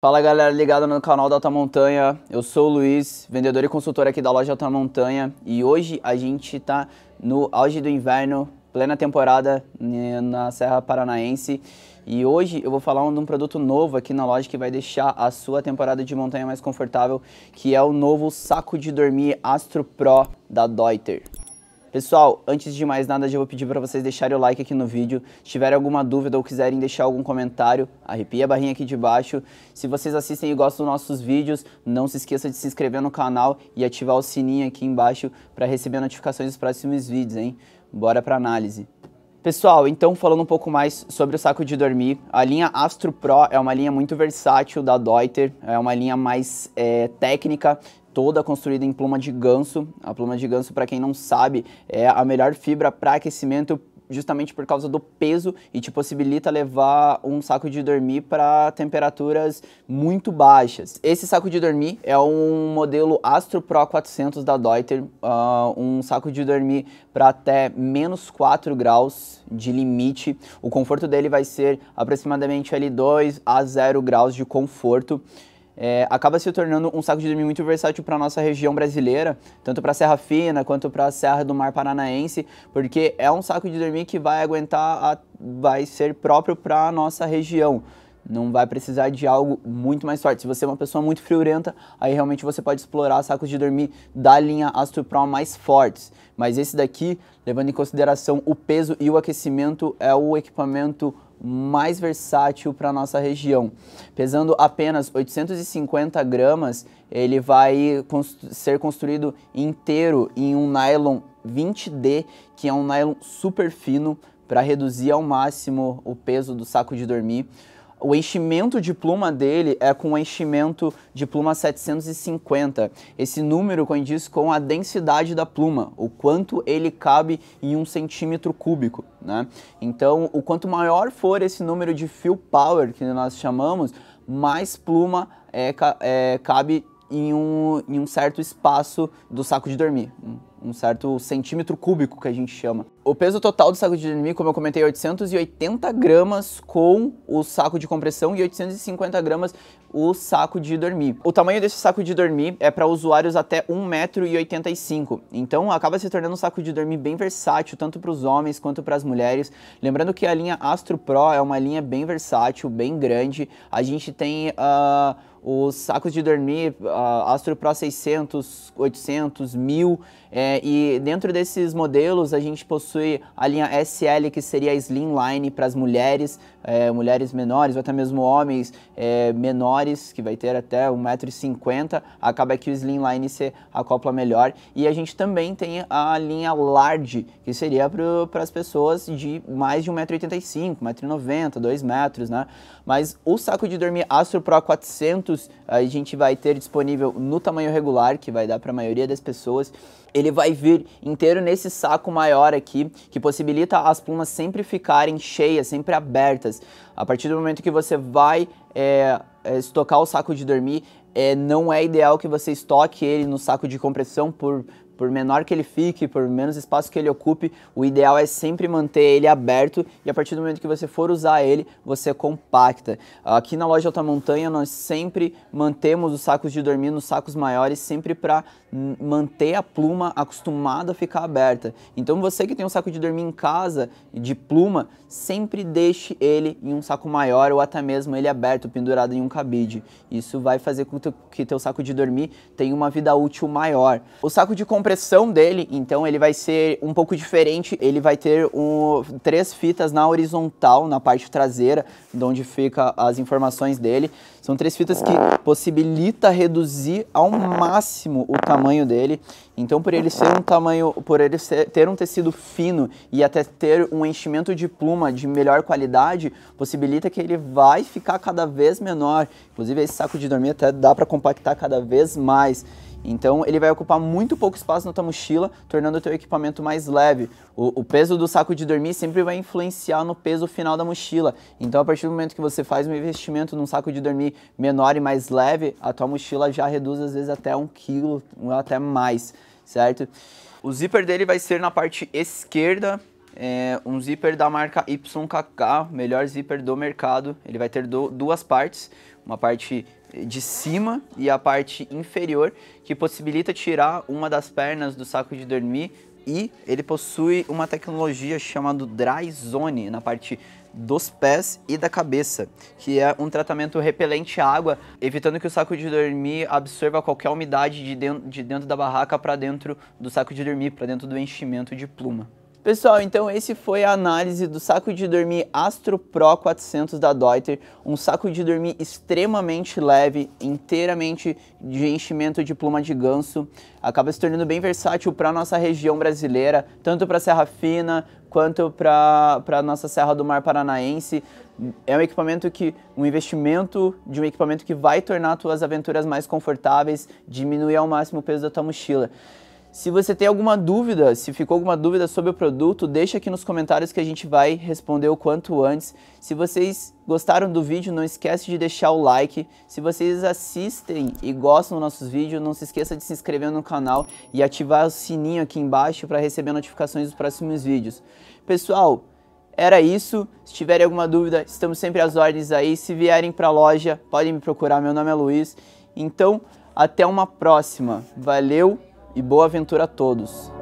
Fala galera ligada no canal da Alta Montanha, eu sou o Luiz, vendedor e consultor aqui da loja Alta Montanha. E hoje a gente está no auge do inverno, plena temporada né, na Serra Paranaense. E hoje eu vou falar de um produto novo aqui na loja que vai deixar a sua temporada de montanha mais confortável, que é o novo saco de dormir Astro Pro da Deuter. Pessoal, antes de mais nada, já vou pedir para vocês deixarem o like aqui no vídeo. Se tiverem alguma dúvida ou quiserem deixar algum comentário, arrepia a barrinha aqui de baixo. Se vocês assistem e gostam dos nossos vídeos, não se esqueça de se inscrever no canal e ativar o sininho aqui embaixo para receber notificações dos próximos vídeos, hein? Bora para análise. Pessoal, então falando um pouco mais sobre o saco de dormir, a linha Astro Pro é uma linha muito versátil da Deuter, é uma linha mais é, técnica, toda construída em pluma de ganso. A pluma de ganso, para quem não sabe, é a melhor fibra para aquecimento justamente por causa do peso e te possibilita levar um saco de dormir para temperaturas muito baixas. Esse saco de dormir é um modelo Astro Pro 400 da Deuter, uh, um saco de dormir para até menos 4 graus de limite. O conforto dele vai ser aproximadamente ali 2 a 0 graus de conforto é, acaba se tornando um saco de dormir muito versátil para a nossa região brasileira, tanto para a Serra Fina quanto para a Serra do Mar Paranaense, porque é um saco de dormir que vai aguentar, a, vai ser próprio para a nossa região. Não vai precisar de algo muito mais forte. Se você é uma pessoa muito friorenta, aí realmente você pode explorar sacos de dormir da linha Astro Pro mais fortes. Mas esse daqui, levando em consideração o peso e o aquecimento, é o equipamento mais versátil para nossa região. Pesando apenas 850 gramas, ele vai constru ser construído inteiro em um nylon 20D, que é um nylon super fino para reduzir ao máximo o peso do saco de dormir. O enchimento de pluma dele é com o enchimento de pluma 750. Esse número condiz com a densidade da pluma, o quanto ele cabe em um centímetro cúbico. Né? Então, o quanto maior for esse número de fill power, que nós chamamos, mais pluma é, é, cabe em um, em um certo espaço do saco de dormir um certo centímetro cúbico que a gente chama. O peso total do saco de dormir, como eu comentei, é 880 gramas com o saco de compressão e 850 gramas o saco de dormir. O tamanho desse saco de dormir é para usuários até 1,85m, então acaba se tornando um saco de dormir bem versátil, tanto para os homens quanto para as mulheres. Lembrando que a linha Astro Pro é uma linha bem versátil, bem grande. A gente tem uh, os sacos de dormir uh, Astro Pro 600, 800, 1000, é, e dentro desses modelos a gente possui a linha SL, que seria a Slimline para as mulheres, é, mulheres menores ou até mesmo homens é, menores, que vai ter até 1,50m, acaba que o Slimline se acopla melhor. E a gente também tem a linha Large, que seria para as pessoas de mais de 1,85m, 1,90m, 2 metros, né? Mas o saco de dormir Astro Pro 400 a gente vai ter disponível no tamanho regular, que vai dar para a maioria das pessoas. Ele vai vir inteiro nesse saco maior aqui, que possibilita as plumas sempre ficarem cheias, sempre abertas. A partir do momento que você vai é, é estocar o saco de dormir, é, não é ideal que você estoque ele no saco de compressão por, por menor que ele fique, por menos espaço que ele ocupe, o ideal é sempre manter ele aberto e a partir do momento que você for usar ele, você compacta. Aqui na loja Alta Montanha nós sempre mantemos os sacos de dormir nos sacos maiores, sempre para manter a pluma acostumada a ficar aberta. Então você que tem um saco de dormir em casa de pluma, sempre deixe ele em um saco maior ou até mesmo ele aberto, pendurado em um cabide. Isso vai fazer com que teu saco de dormir tenha uma vida útil maior. O saco de compressão compressão dele, então, ele vai ser um pouco diferente. Ele vai ter um, três fitas na horizontal, na parte traseira, de onde fica as informações dele. São três fitas que possibilita reduzir ao máximo o tamanho dele. Então, por ele ser um tamanho, por ele ser, ter um tecido fino e até ter um enchimento de pluma de melhor qualidade, possibilita que ele vai ficar cada vez menor. Inclusive, esse saco de dormir até dá para compactar cada vez mais. Então ele vai ocupar muito pouco espaço na tua mochila, tornando o teu equipamento mais leve. O, o, peso do saco de dormir sempre vai influenciar no peso final da mochila. Então a partir do momento que você faz um investimento num saco de dormir menor e mais leve, a tua mochila já reduz às vezes até um quilo ou até mais, certo? O zíper dele vai ser na parte esquerda, é um zíper da marca YKK, melhor zíper do mercado. Ele vai ter do, duas partes uma parte de cima e a parte inferior, que possibilita tirar uma das pernas do saco de dormir e ele possui uma tecnologia chamada Dry Zone na parte dos pés e da cabeça, que é um tratamento repelente à água, evitando que o saco de dormir absorva qualquer umidade de dentro, de dentro da barraca para dentro do saco de dormir, para dentro do enchimento de pluma. Pessoal, então esse foi a análise do saco de dormir Astro Pro 400 da Deuter, um saco de dormir extremamente leve, inteiramente de enchimento de pluma de ganso, acaba se tornando bem versátil para a nossa região brasileira, tanto para a Serra Fina quanto para a nossa Serra do Mar Paranaense. É um equipamento que, um investimento de um equipamento que vai tornar as tuas aventuras mais confortáveis, diminuir ao máximo o peso da tua mochila. Se você tem alguma dúvida, se ficou alguma dúvida sobre o produto, deixa aqui nos comentários que a gente vai responder o quanto antes. Se vocês gostaram do vídeo, não esquece de deixar o like. Se vocês assistem e gostam dos nossos vídeos, não se esqueça de se inscrever no canal e ativar o sininho aqui embaixo para receber notificações dos próximos vídeos. Pessoal, era isso. Se tiverem alguma dúvida, estamos sempre às ordens aí. Se vierem para a loja, podem me procurar. Meu nome é Luiz. Então, até uma próxima. Valeu! E boa aventura a todos.